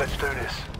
Let's do this.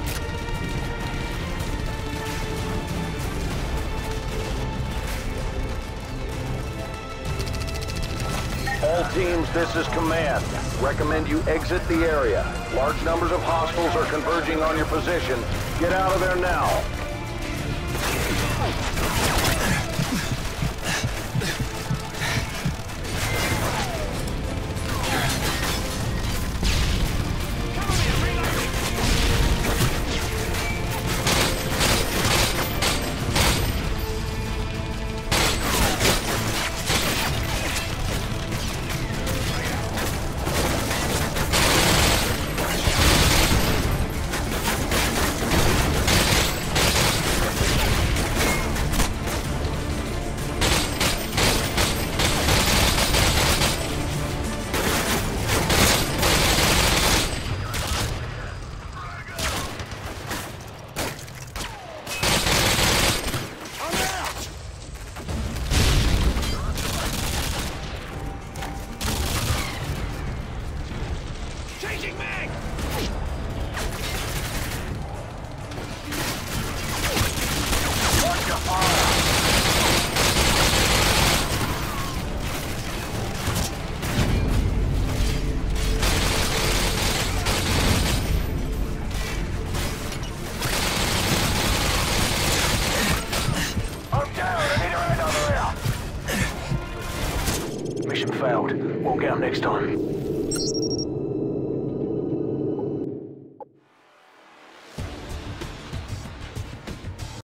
teams, this is command. Recommend you exit the area. Large numbers of hostiles are converging on your position. Get out of there now. Failed. We'll get 'em next time.